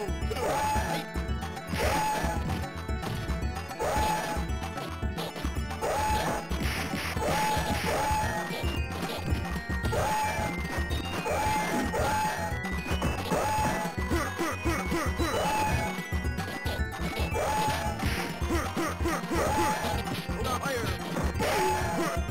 Oh, Yeah!